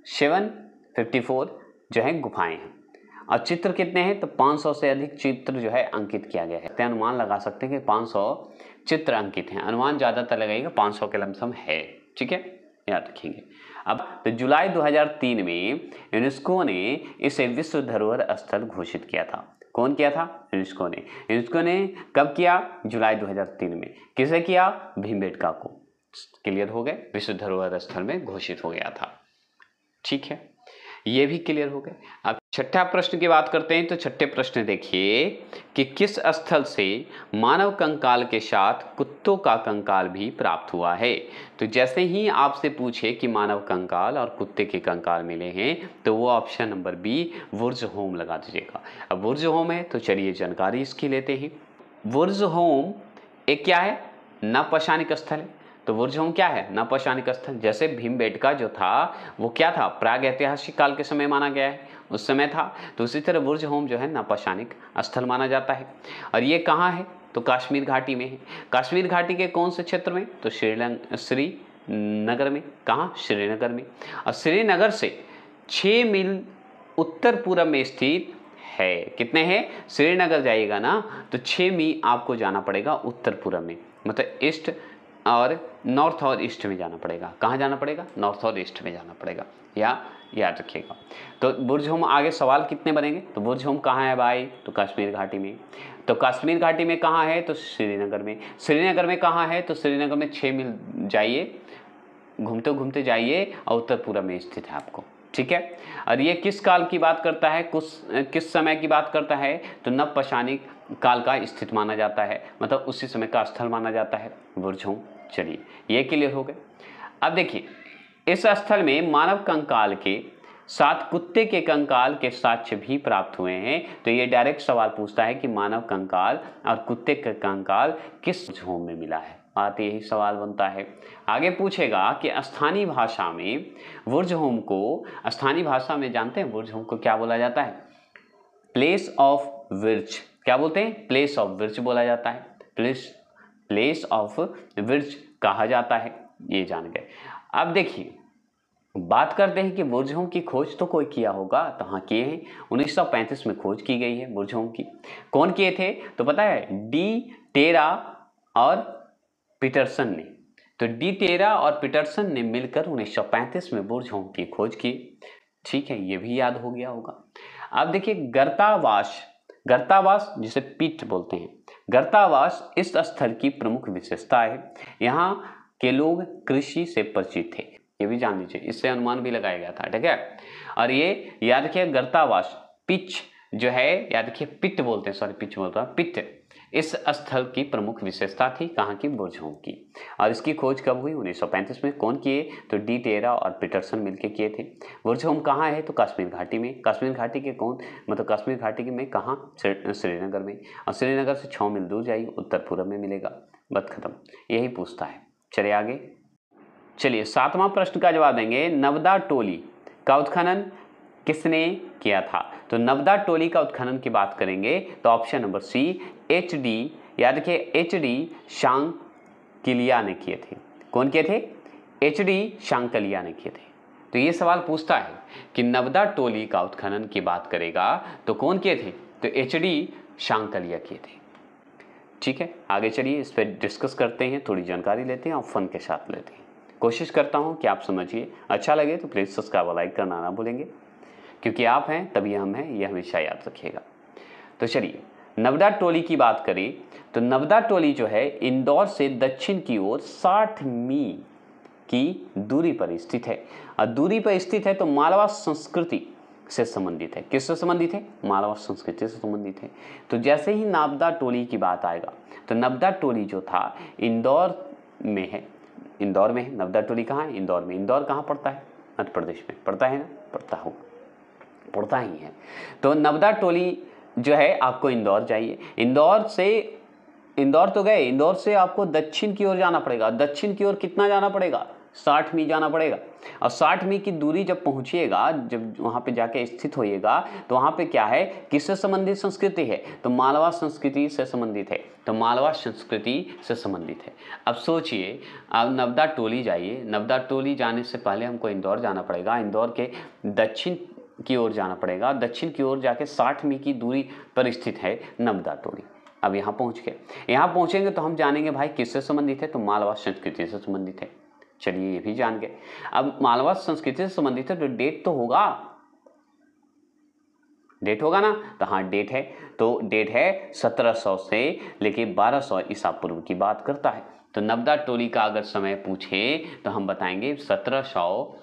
Speaker 1: सेवन फिफ्टी फोर जो है गुफाएँ हैं। और चित्र कितने हैं? तो 500 से अधिक चित्र जो है अंकित किया गया है। अनुमान लगा सकते हैं कि 500 चित्र अंकित हैं। अनुमान ज़्यादातर लगाइएगा 500 के लमसम है। ठीक है? याद रखेंगे अब तो जुलाई 2003 में यूनेस्को ने इसे विश्व धरोहर स्थल घोषित किया था। कौन किया था? यूनेस्को ने। यूनेस्को ने कब किया? जुलाई 2003 में। किसे किया? भीमबेटका को। क्लियर हो गए। विश्व धरोहर स्थल में घोषित हो गया था। ठीक है? ये भी क्लियर हो गए। अब छठा प्रश्न की बात करते हैं तो छठे प्रश्न देखिए कि किस स्थल से मानव कंकाल के साथ कुत्तों का कंकाल भी प्राप्त हुआ है? तो जैसे ही आपसे पूछे कि मानव कंकाल और कुत्ते के कंकाल मिले हैं तो वो ऑप्शन नंबर बी, वुर्ज होम लगा दीजिएगा। अब वुर्ज होम है तो चलिए जानकारी इसकी लेते हैं। वुर्ज होम एक क्या है? नपशानिक स्थल है। तो बुर्जहोम क्या है? नपौशानिक स्थल जैसे भीमबेटका जो था, वो क्या था? प्राग ऐतिहासिक काल के समय माना गया है। उस समय था। तो उसी तरह बुर्ज होम जो है, नपौशानिक स्थल माना जाता है। और ये कहाँ है? तो कश्मीर घाटी में है। कश्मीर घाटी के कौन से क्षेत्र में? तो श्रीलंका श्री नगर में। कहाँ? श्रीनगर में। और श्रीनगर से छः मील उत्तर पूर्व में स्थित है। कितने हैं? श्रीनगर जाइएगा ना तो छः मील आपको जाना पड़ेगा उत्तर पूर्व में। मतलब ईस्ट और नॉर्थ और ईस्ट में जाना पड़ेगा। कहाँ जाना पड़ेगा? नॉर्थ और ईस्ट में जाना पड़ेगा। या याद रखिएगा। तो बुर्ज होम आगे सवाल कितने बनेंगे? तो बुर्ज होम कहाँ है भाई? तो कश्मीर घाटी में। तो कश्मीर घाटी में कहाँ है? तो श्रीनगर में। श्रीनगर में कहाँ है? तो श्रीनगर में छः मील जाइए। घूमते घूमते जाइए और उत्तर में स्थित है आपको। ठीक है? और ये किस काल की बात करता है? कुछ किस समय की बात करता है? तो नव काल का स्थित माना जाता है। मतलब उसी समय का स्थल माना जाता है। बुर्झों चलिए, ये क्लियर हो गए। अब देखिए, इस स्थल में मानव कंकाल के साथ कुत्ते के कंकाल के साक्ष्य भी प्राप्त हुए हैं। तो ये डायरेक्ट सवाल पूछता है कि मानव कंकाल और कुत्ते का कंकाल किस झोम में मिला है? बात यही सवाल बनता है। आगे पूछेगा कि स्थानीय भाषा में वुर्ज होम को, स्थानीय भाषा में जानते हैं? वुर्ज होम को क्या बोला जाता है? प्लेस ऑफ़ विर्च क्या बोलते हैं? प्लेस ऑफ़ विर्च बोला जाता है। प्लेस प्लेस ऑफ़ विर्च कहा जाता है, ये जान गए। अब देखिए, बात करते हैं कि बुर्जों की खोज तो कोई किया होगा तो हाँ किए हैं। 1935 में खोज की गई है बुर्जों की। कौन किए थे? तो पता है, डी टेरा और पीटरसन ने। तो डी टेरा और पीटरसन ने मिलकर 1935 में बुर्जों की खोज की। ठीक है, ये भी याद हो गया होगा। अब देखिए, गर्तावास गर्तावास जिसे पीठ बोलते हैं गर्तावास इस स्थल की प्रमुख विशेषता है। यहाँ के लोग कृषि से परिचित थे। ये भी जान लीजिए, इससे अनुमान भी लगाया गया था, ठीक है? और ये याद रखिए, गर्तावास, पिच जो है, याद रखिए पित्त बोलते हैं सॉरी पिच बोलता पित्त इस स्थल की प्रमुख विशेषता थी कहाँ की बुर्जहोम की। और इसकी खोज कब हुई? 1935 में। कौन किए? तो डी टेरा और पीटरसन मिलकर किए थे। बुर्जहोम कहाँ है? तो कश्मीर घाटी में। कश्मीर घाटी के कौन? मतलब कश्मीर घाटी के में कहाँ? श्रीनगर में। और श्रीनगर से छः मील दूर जाइए, उत्तर पूर्व में मिलेगा। बत खत्म। यही पूछता है। चले आगे। चलिए, सातवां प्रश्न का जवाब देंगे। नवदा टोली का उत्खनन किसने किया था? तो नवदा टोली का उत्खनन की बात करेंगे तो option number C H D याद रखिए एच डी शांकलिया ने किए थे। कौन किए थे? एच डी शांकलिया ने किए थे। तो ये सवाल पूछता है कि नवदा टोली का उत्खनन की बात करेगा तो कौन किए थे? तो एच डी शांकलिया किए थे। ठीक है, आगे चलिए, इस पर डिस्कस करते हैं, थोड़ी जानकारी लेते हैं और फन के साथ लेते हैं। कोशिश करता हूँ कि आप समझिए। अच्छा लगे तो प्लीज़ सब्सक्राइब लाइक करना ना भूलेंगे। क्योंकि आप हैं, तभी हम हैं ये हमेशा याद रखिएगा। तो चलिए नवदा टोली की बात करें तो नवदा टोली जो है इंदौर से दक्षिण की ओर 60 मी की दूरी पर स्थित है। और दूरी पर स्थित है तो मालवा संस्कृति से संबंधित है। किससे संबंधित है? मालवा संस्कृति से संबंधित है। तो जैसे ही नवदा टोली की बात आएगा तो नवदा टोली जो था इंदौर में है। इंदौर में है। नवदा टोली कहाँ है? इंदौर में। इंदौर कहाँ पड़ता है? मध्य प्रदेश में। पड़ता है ना? पड़ता होगा पड़ता ही है। तो नवदा टोली जो है, आपको इंदौर जाइए। इंदौर से, इंदौर तो गए, इंदौर से आपको दक्षिण की ओर जाना पड़ेगा। दक्षिण की ओर कितना जाना पड़ेगा? साठ मी जाना पड़ेगा। और साठ मी की दूरी जब पहुंचिएगा, जब वहाँ पे जाके स्थित होइएगा तो वहाँ पे क्या है? किससे संबंधित संस्कृति है? तो मालवा संस्कृति से संबंधित है। तो मालवा संस्कृति से संबंधित है। अब सोचिए अब नवदा टोली जाइए। नवदा टोली जाने से पहले हमको इंदौर जाना पड़ेगा। इंदौर के दक्षिण की ओर जाना पड़ेगा। दक्षिण की ओर जाके साठ मी की दूरी पर स्थित है नमदा टोली। अब यहाँ पहुँच के यहाँ पहुँचेंगे तो हम जानेंगे भाई किससे संबंधित है? तो मालवा संस्कृति से संबंधित है। चलिए ये भी जान गए। अब मालवा संस्कृति से संबंधित है तो डेट तो होगा। डेट होगा ना? तो हाँ डेट है। तो डेट है 1700 से लेके 1200 ईसा पूर्व की बात करता है। तो नवदा टोली का अगर समय पूछे तो हम बताएँगे 1700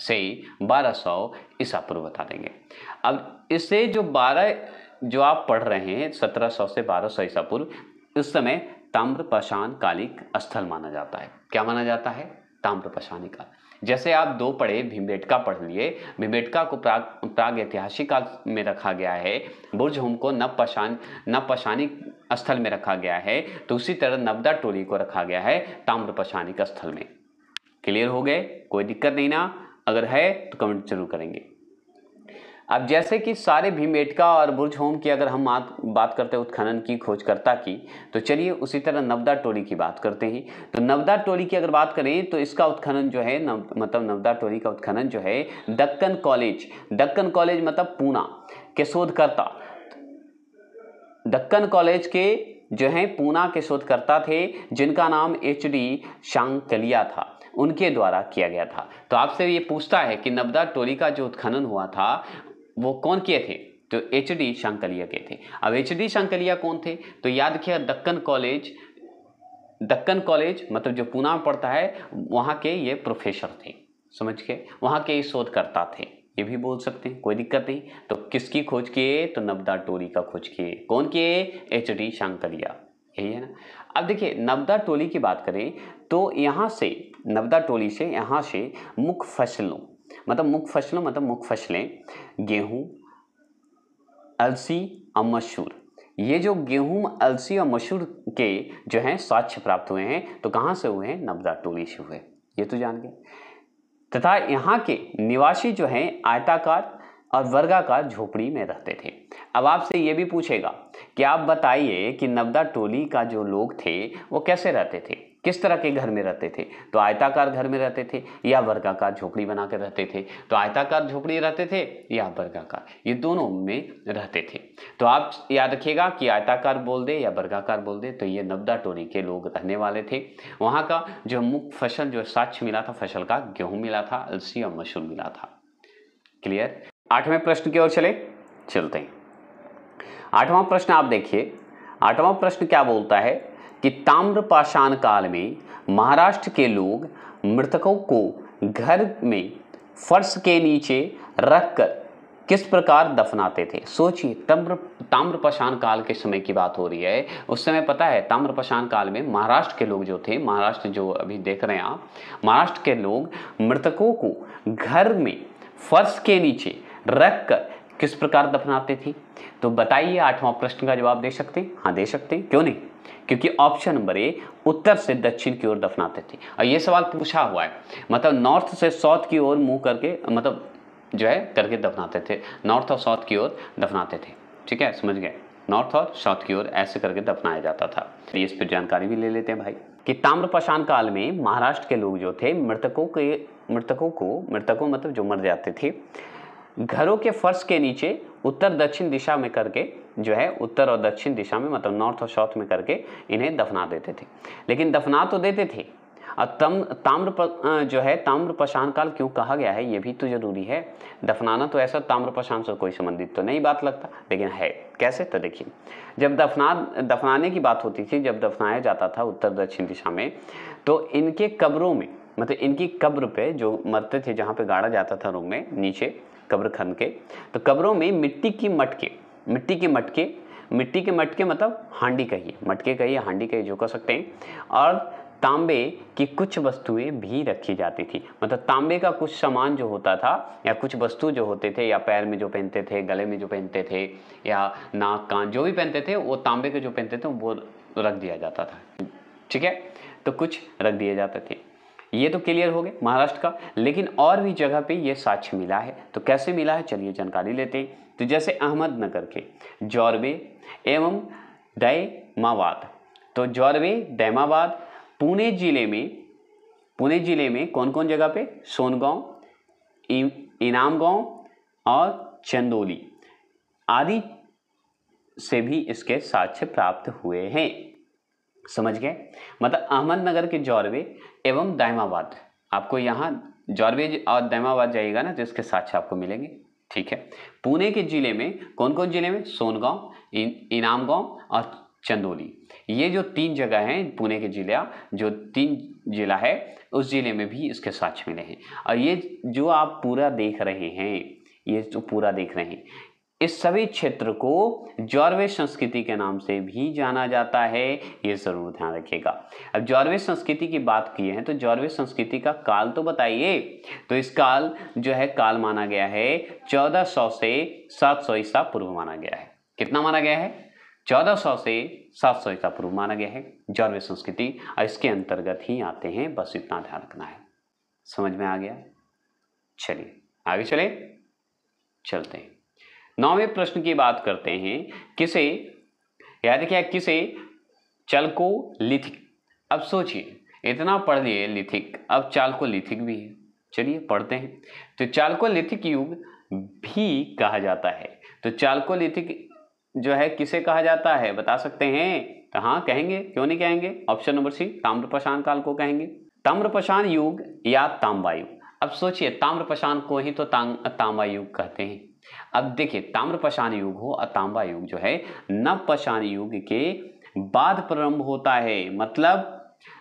Speaker 1: से 1200 ईसा पूर्व बता देंगे। अब इससे जो 12 जो आप पढ़ रहे हैं 1700 से 1200 ईसा पूर्व, उस समय ताम्र पाषाण कालिक स्थल माना जाता है। क्या माना जाता है? ताम्र पाषाणी काल। जैसे आप दो पढ़े भीमबेटका पढ़ लिए, भीमबेटका को प्राग प्राग ऐतिहासिक काल में रखा गया है, बुर्ज होम को नव पाषाण नव पाषाणिक स्थल में रखा गया है तो उसी तरह नवदा टोली को रखा गया है, ताम्र पाषाणिक स्थल में। क्लियर हो गए? कोई दिक्कत नहीं ना? अगर है तो कमेंट ज़रूर करेंगे। अब जैसे कि सारे भीमेटका और बुर्ज होम की अगर हम बात करते हैं उत्खनन की खोजकर्ता की तो चलिए उसी तरह नवदा टोली की बात करते हैं। तो नवदा टोली की अगर बात करें तो इसका उत्खनन जो है नव, मतलब नवदा टोली का उत्खनन जो है दक्कन कॉलेज दक्कन कॉलेज मतलब पूना के शोधकर्ता। दक्कन कॉलेज के जो है पूना के शोधकर्ता थे जिनका नाम एच डी शांकलिया था। उनके द्वारा किया गया था। तो आपसे ये पूछता है कि नवदा टोली का जो उत्खनन हुआ था, वो कौन किए थे? तो एच डी शंकलिया के थे। अब एच डी शंकलिया कौन थे? तो याद किया दक्कन कॉलेज दक्कन कॉलेज मतलब जो पूना में पढ़ता है, वहाँ के ये प्रोफेसर थे। समझ के वहाँ के शोधकर्ता थे। ये भी बोल सकते हैं, कोई दिक्कत नहीं। तो किसकी खोज किए? तो नवदा टोली का खोज किए। कौन किए? H D Sankalia. यही है ना? अब देखिए नवदा टोली की बात करें तो यहाँ से नवदा टोली से यहाँ से मुख्य फ़सलों मतलब मुख्य फ़सलों मतलब मुख्य फ़सलें, गेहूँ, अलसी और मशहूर ये जो गेहूँ, अलसी और मशहूर के जो हैं, साक्ष्य प्राप्त हुए हैं तो कहाँ से हुए हैं? नवदा टोली से हुए। ये तो जान गए। तथा यहाँ के निवासी जो हैं, आयताकार और वर्गाकार झोपड़ी में रहते थे। अब आपसे ये भी पूछेगा कि आप बताइए कि नवदा टोली का जो लोग थे, वो कैसे रहते थे? किस तरह के घर में रहते थे? तो आयताकार घर में रहते थे या वर्गाकार झोपड़ी बना कर रहते थे? तो आयताकार झोपड़ी रहते थे या वर्गाकार? ये दोनों में रहते थे। तो आप याद रखिएगा कि आयताकार बोल दे या वर्गाकार बोल दे तो ये नब्दा टोली के लोग रहने वाले थे। वहाँ का जो मुख्य फ़सल, जो साक्ष्य मिला था, फ़सल का गेहूँ मिला था, अलसी और मशरूम मिला था। क्लियर? आठवें प्रश्न की ओर चले, चलते हैं। आठवां प्रश्न आप देखिए। आठवां प्रश्न क्या बोलता है? कि ताम्र पाषाण काल में महाराष्ट्र के लोग मृतकों को घर में फर्श के नीचे रखकर किस प्रकार दफनाते थे? सोचिए, तम्र ताम्र पाषाण काल के समय की बात हो रही है। उस समय पता है ताम्र पाषाण काल में महाराष्ट्र के लोग जो थे, महाराष्ट्र जो अभी देख रहे हैं आप, महाराष्ट्र के लोग मृतकों को घर में फर्श के नीचे रख कर किस प्रकार दफनाते थे? तो बताइए आठवां प्रश्न का जवाब दे सकते हैं? हाँ दे सकते हैं। क्यों नहीं? क्योंकि ऑप्शन नंबर ए उत्तर से दक्षिण की ओर दफनाते थे। और ये सवाल पूछा हुआ है मतलब नॉर्थ से साउथ की ओर मुँह करके मतलब जो है, करके दफनाते थे। नॉर्थ और साउथ की ओर दफनाते थे। ठीक है, समझ गए? नॉर्थ और साउथ की ओर ऐसे करके दफनाया जाता था। इस पर जानकारी भी ले लेते हैं भाई। कि ताम्रपाषाण काल में महाराष्ट्र के लोग जो थे, मृतकों के, मृतकों को, मृतकों मतलब जो मर जाते थे घरों के फर्श के नीचे उत्तर दक्षिण दिशा में करके जो है उत्तर और दक्षिण दिशा में मतलब नॉर्थ और साउथ में करके इन्हें दफना देते थे। लेकिन दफना तो देते थे। और तम ताम्र प, जो है ताम्र पशान काल क्यों कहा गया है ये भी तो ज़रूरी है। दफनाना तो ऐसा ताम्र पशान से कोई संबंधित तो नहीं बात लगता लेकिन है। कैसे? तो देखिए जब दफना दफनाने की बात होती थी जब दफनाया जाता था उत्तर दक्षिण दिशा में तो इनके कब्रों में मतलब इनकी कब्र पे जो मरते थे जहाँ पे गाड़ा जाता था रूम में नीचे कब्र खन के। तो कब्रों में मिट्टी की मटके, मिट्टी के मटके, मिट्टी के मटके मतलब हांडी कहिए, मटके कहिए, हांडी कहिए, जो कह सकते हैं। और तांबे की कुछ वस्तुएँ भी रखी जाती थी। मतलब तांबे का कुछ सामान जो होता था, या कुछ वस्तु जो होते थे, या पैर में जो पहनते थे, गले में जो पहनते थे, या नाक, कान, जो भी पहनते थे, वो तांबे के जो पहनते थे, वो रख दिया जाता था। ठीक है? तो कुछ रख दिए जाते थे। ये तो क्लियर हो गए महाराष्ट्र का। लेकिन और भी जगह पे ये साक्ष्य मिला है। तो कैसे मिला है? चलिए जानकारी लेते हैं। तो जैसे अहमदनगर के जौरबे एवं डैमाबाद तो जौरबे, दैमाबाद, पुणे ज़िले में, पुणे ज़िले में कौन कौन जगह पे? सोनगांव इनाम गाँव और चंदोली आदि से भी इसके साक्ष्य प्राप्त हुए हैं। समझ गए? मतलब अहमदनगर के जौरवे एवं दायमाबाद। आपको यहाँ जौरवे और दायमाबाद जाइएगा ना तो इसके साक्ष्य आपको मिलेंगे। ठीक है? पुणे के ज़िले में कौन कौन ज़िले में? सोनगांव इनाम गाँव और चंदोली। ये जो तीन जगह हैं पुणे के जिला, जो तीन जिला है, उस ज़िले में भी इसके साक्ष्य मिले हैं। और ये जो आप पूरा देख रहे हैं, ये जो पूरा देख रहे हैं इस सभी क्षेत्र को जौरवे संस्कृति के नाम से भी जाना जाता है, ये ज़रूर ध्यान रखिएगा। अब जौरवे संस्कृति की बात की है तो जौरवे संस्कृति का काल तो बताइए। तो इस काल जो है, काल माना गया है 1400 से 700 ईसा पूर्व माना गया है। कितना माना गया है? 1400 से 700 ईसा पूर्व माना गया है। जौरवे संस्कृति, और इसके अंतर्गत ही आते हैं, बस इतना ध्यान रखना है। समझ में आ गया? चलिए, आगे चले। चलते हैं। नौवें प्रश्न की बात करते हैं, किसे? याद क्या किसे? Chalcolithic. अब सोचिए, इतना पढ़ लिए लिथिक, अब चालको लिथिक भी है। चलिए पढ़ते हैं। तो चालको लिथिक युग भी कहा जाता है। तो चालको लिथिक जो है, किसे कहा जाता है? बता सकते हैं? तो हाँ कहेंगे। क्यों नहीं कहेंगे? ऑप्शन नंबर सी ताम्रपाषाण काल को कहेंगे। ताम्रपाषाण युग या तांबा युग अब सोचिए ताम्रपाषाण को ही तो तांबा युग कहते हैं। अब देखिए, ताम्रपाषाण युग हो और तांबा युग जो है नवपाषाण युग के बाद प्रारंभ होता है। मतलब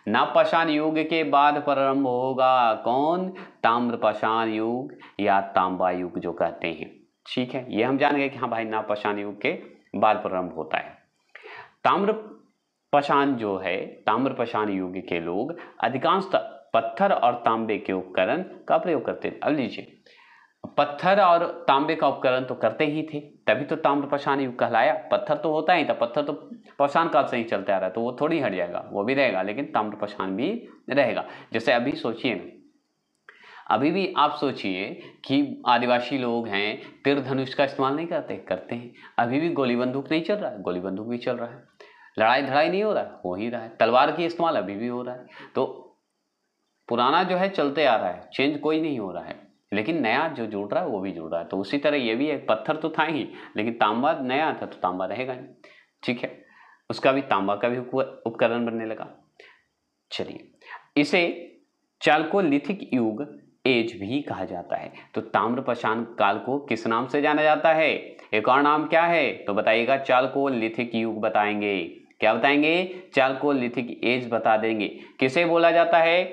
Speaker 1: नवपाषाण युग के बाद प्रारंभ होगा कौन? ताम्रपाषाण युग या तांबा युग जो कहते हैं। ठीक है, ये हम जान गए कि हाँ भाई नवपाषाण युग के बाद प्रारंभ होता है। ताम्र पशान जो है, ताम्रपाषाण युग के लोग अधिकांश पत्थर और तांबे के उपकरण का प्रयोग करते अब लीजिए पत्थर और तांबे का उपकरण तो करते ही थे, तभी तो ताम्र पाषाण युग कहलाया। पत्थर तो होता ही था, पत्थर तो पाषाण काल से ही चलते आ रहा है तो वो थोड़ी हट जाएगा, वो भी रहेगा, लेकिन ताम्र पाषाण भी रहेगा। जैसे अभी सोचिए अभी भी आप सोचिए कि आदिवासी लोग हैं, तीर धनुष का इस्तेमाल नहीं करते करते हैं। अभी भी गोली बंदूक नहीं चल रहा है, गोली बंदूक भी चल रहा है। लड़ाई धड़ाई नहीं हो रहा है हो ही रहा है। तलवार की इस्तेमाल अभी भी हो रहा है। तो पुराना जो है चलते आ रहा है, चेंज कोई नहीं हो रहा है। लेकिन नया जो जुड़ रहा है, वो भी जुड़ रहा है। तो उसी तरह ये भी एक पत्थर तो था ही, लेकिन तांबा नया था तो तांबा रहेगा नहीं। ठीक है? उसका भी तांबा का भी उपकरण बनने लगा। चलिए, इसे चालकोलिथिक युग एज भी कहा जाता है। तो ताम्र पाषाण काल को किस नाम से जाना जाता है? एक और नाम क्या है? तो बताइएगा, चालकोलिथिक युग बताएँगे। क्या बताएँगे? चालकोलिथिक एज बता देंगे। किसे बोला जाता है?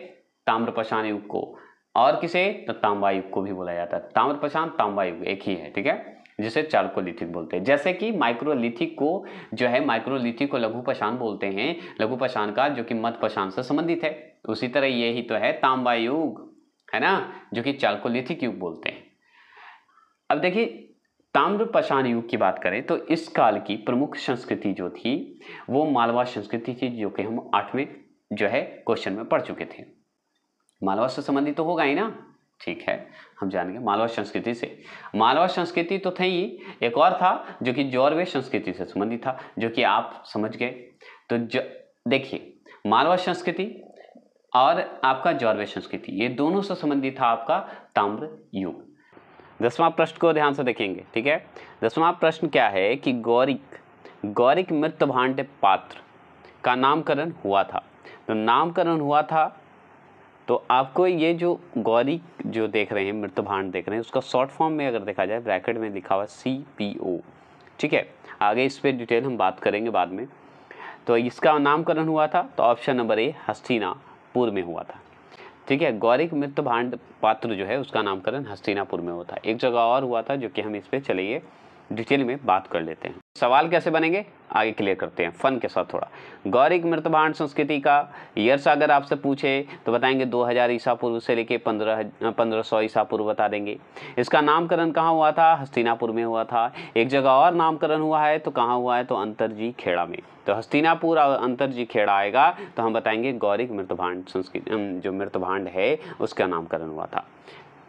Speaker 1: ताम्र पाषाण युग को। और किसे? तो तांबा युग को भी बोला जाता है। ताम्र पाषाण तांबा युग एक ही है, ठीक है? जिसे चालकोलिथिक बोलते हैं। जैसे कि माइक्रोलिथिक को जो है, माइक्रोलिथिक को लघु पशान बोलते हैं। लघु पशान का, जो कि मध्य पशान से संबंधित है। उसी तरह ये ही तो है तांबा युग है ना? जो कि चालकोलिथिक युग बोलते हैं। अब देखिए, ताम्र पशान युग की बात करें तो इस काल की प्रमुख संस्कृति जो थी, वो मालवा संस्कृति थी, जो कि हम आठवें जो है, क्वेश्चन में पढ़ चुके थे। मालवा से संबंधित तो होगा ही ना? ठीक है, हम जानेंगे मालवा संस्कृति से। मालवा संस्कृति तो थे ही एक और था जो कि जौरवे संस्कृति से संबंधित था, जो कि आप समझ गए। तो देखिए, मालवा संस्कृति और आपका जौरवे संस्कृति, ये दोनों से संबंधित था आपका ताम्र युग। दसवां प्रश्न को ध्यान से देखेंगे, ठीक है? दसवां प्रश्न क्या है कि गौरिक गौरिक मृत भांड पात्र का नामकरण हुआ था। तो नामकरण हुआ था तो आपको ये जो गौरी जो देख रहे हैं मृत भांड देख रहे हैं, उसका शॉर्ट फॉर्म में अगर देखा जाए ब्रैकेट में लिखा हुआ सी पी ओ ठीक है? आगे इस पर डिटेल हम बात करेंगे बाद में। तो इसका नामकरण हुआ था तो ऑप्शन नंबर ए हस्तिनापुर में हुआ था, ठीक है? गौरिक मृत भांड पात्र जो है, उसका नामकरण हस्तिनापुर में हुआ था एक जगह और हुआ था, जो कि हम इस पर चलिए डिटेल में बात कर लेते हैं। सवाल कैसे बनेंगे? आगे क्लियर करते हैं। फन के साथ थोड़ा। गौरिक मृतभांड संस्कृति का ईयर्स अगर आपसे पूछे तो बताएँगे 2000 ईसा पूर्व से लेके पंद्रह पंद्रह सौ ईसा पूर्व बता देंगे। इसका नामकरण कहाँ हुआ था? हस्तिनापुर में हुआ था। एक जगह और नामकरण हुआ है तो कहाँ हुआ है? तो अंतरजी खेड़ा में। तो हस्तिनापुर और अंतरजी खेड़ा आएगा तो हम बताएँगे गौरिक मृतभांड संस्कृति जो मृतभांड है, उसका नामकरण हुआ था।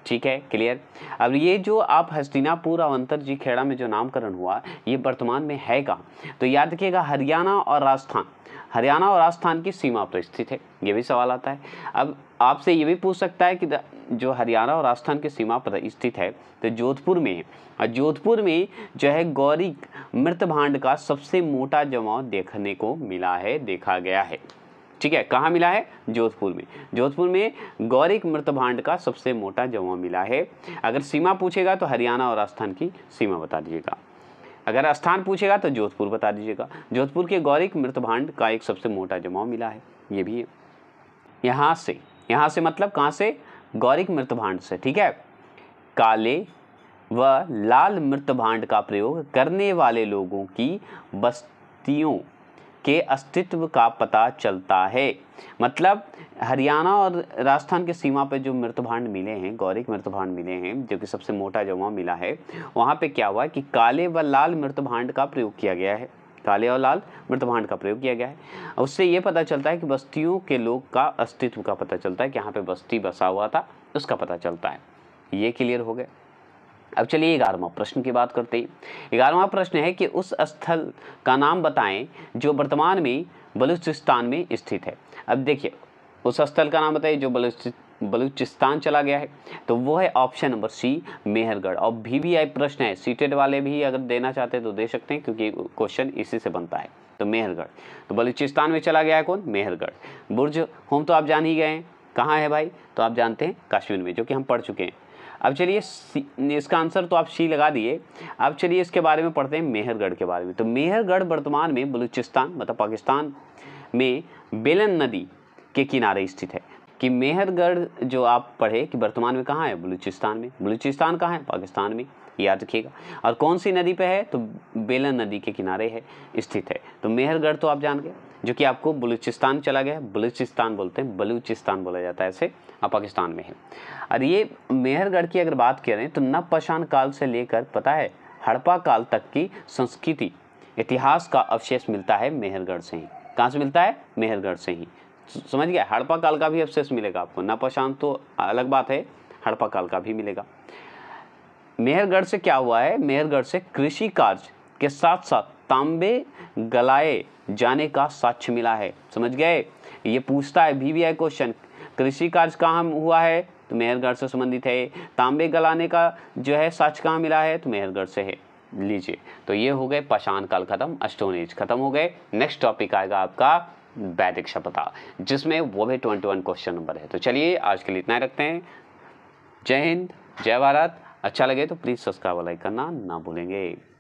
Speaker 1: ठीक है? क्लियर अब ये जो आप हस्तिनापुर अंतर जी खेड़ा में जो नामकरण हुआ, ये वर्तमान में है कहाँ तो याद रखिएगा, हरियाणा और राजस्थान। हरियाणा और राजस्थान की सीमा पर स्थित है। ये भी सवाल आता है। अब आपसे ये भी पूछ सकता है कि जो हरियाणा और राजस्थान की सीमा पर स्थित है तो जोधपुर में है। और जोधपुर में जो है गौरी मृत भांड का सबसे मोटा जमाव देखने को मिला है, देखा गया है। ठीक है, कहाँ मिला है? जोधपुर में। जोधपुर में गौरिक मृत भांड का सबसे मोटा जमा मिला है। अगर सीमा पूछेगा तो हरियाणा और राजस्थान की सीमा बता दीजिएगा। अगर स्थान पूछेगा तो जोधपुर बता दीजिएगा। जोधपुर के गौरिक मृत भांड का एक सबसे मोटा जमाव मिला है। ये भी है। यहाँ से यहाँ से मतलब कहाँ से? गौरिक मृत भांड से, ठीक है? काले व लाल मृत भांड का प्रयोग करने वाले लोगों की बस्तियों के अस्तित्व का पता चलता है। मतलब हरियाणा और राजस्थान के सीमा पर जो मृतभांड मिले हैं, गौरिक मृतभांड मिले हैं, जो कि सबसे मोटा जमा मिला है, वहाँ पे क्या हुआ कि काले व लाल मृतभांड का प्रयोग किया गया है। काले और लाल मृतभांड का प्रयोग किया गया है। उससे ये पता चलता है कि बस्तियों के लोग का अस्तित्व का पता चलता है, कि यहाँ पे बस्ती बसा हुआ था, उसका पता चलता है। ये क्लियर हो गया। अब चलिए ग्यारहवा प्रश्न की बात करते हैं। ग्यारहवा प्रश्न है कि उस स्थल का नाम बताएँ जो वर्तमान में बलूचिस्तान में स्थित है। अब देखिए, उस स्थल का नाम बताइए जो बलूचिस्तान चला गया है। तो वो है ऑप्शन नंबर सी, मेहरगढ़। और भी भी आई प्रश्न है, सीटेड वाले भी अगर देना चाहते हैं तो दे सकते हैं, क्योंकि क्वेश्चन इसी से बनता है। तो मेहरगढ़। तो बलूचिस्तान में चला गया है कौन? मेहरगढ़। बुर्ज, होम तो आप जान ही गए हैं। कहाँ है भाई? तो आप जानते हैं कश्मीर में, जो कि हम पढ़ चुके हैं। अब चलिए इसका आंसर तो आप सी लगा दिए। अब चलिए इसके बारे में पढ़ते हैं मेहरगढ़ के बारे में। तो मेहरगढ़ वर्तमान में बलूचिस्तान मतलब पाकिस्तान में बेलन नदी के किनारे स्थित है। कि मेहरगढ़ जो आप पढ़े कि वर्तमान में कहाँ है? बलूचिस्तान में। बलूचिस्तान कहाँ है? पाकिस्तान में याद रखिएगा। और कौन सी नदी पे है? तो बेलन नदी के किनारे है, स्थित है। तो मेहरगढ़ तो आप जान गए, जो कि आपको बलूचिस्तान चला गया बलूचिस्तान बोलते हैं, बलूचिस्तान बोला जाता है ऐसे पाकिस्तान में है। और ये मेहरगढ़ की अगर बात करें तो नवपाषाण काल से लेकर, पता है, हड़प्पा काल तक की संस्कृति, इतिहास का अवशेष मिलता है मेहरगढ़ से ही। कहाँ से मिलता है? मेहरगढ़ से ही। समझ गया? हड़प्पा काल का भी अवशेष मिलेगा आपको। नवपाषाण तो अलग बात है, हड़प्पा काल का भी मिलेगा। मेहरगढ़ से क्या हुआ है? मेहरगढ़ से कृषि कार्य के साथ साथ तांबे गलाए जाने का साक्ष्य मिला है। समझ गए? ये पूछता है भी आई क्वेश्चन कृषि कार्य कहाँ हुआ है तो मेहरगढ़ से संबंधित है। तांबे गलाने का जो है साक्ष्य कहाँ मिला है तो मेहरगढ़ से है। लीजिए। तो ये हो गए पाषाण काल खत्म, स्टोन एज खत्म हो गए। नेक्स्ट टॉपिक आएगा आपका वैदिक सभ्यता, जिसमें वो भी ट्वेंटी वन क्वेश्चन नंबर है। तो चलिए, आज के लिए इतना ही रखते हैं। जय हिंद, जय भारत। अच्छा लगे तो प्लीज़ सब्सक्राइब लाइक करना ना भूलेंगे।